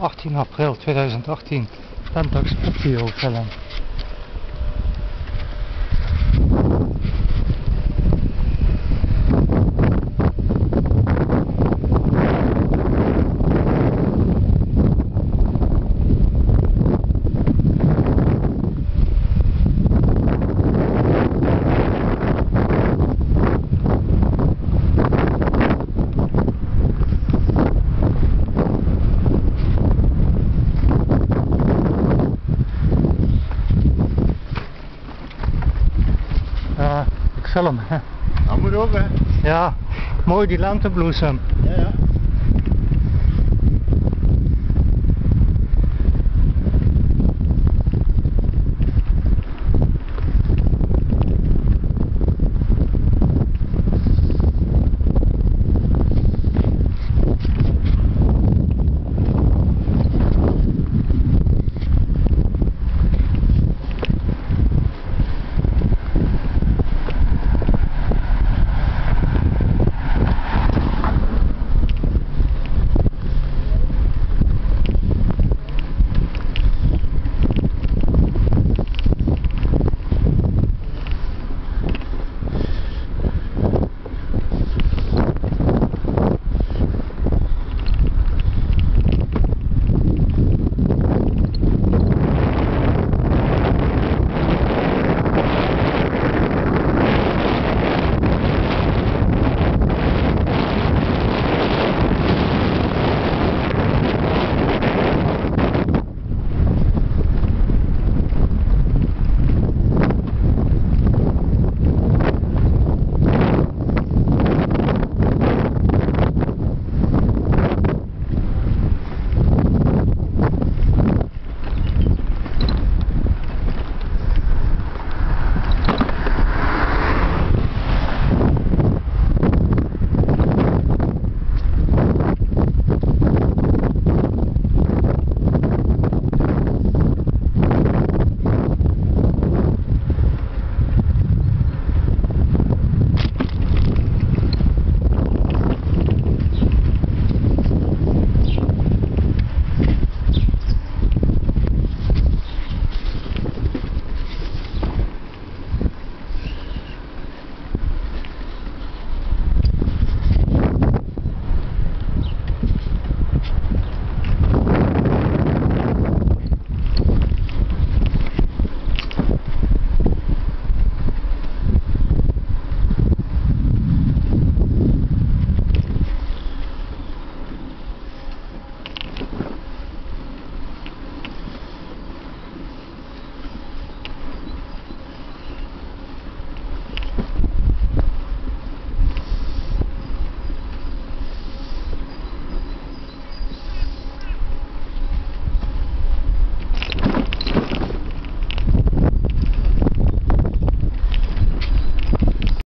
18 april 2018. Pentax Optio film. Ja, ik film. hè. Dat moet ook, hè? Ja, mooi die lentebloesem. Ja, ja.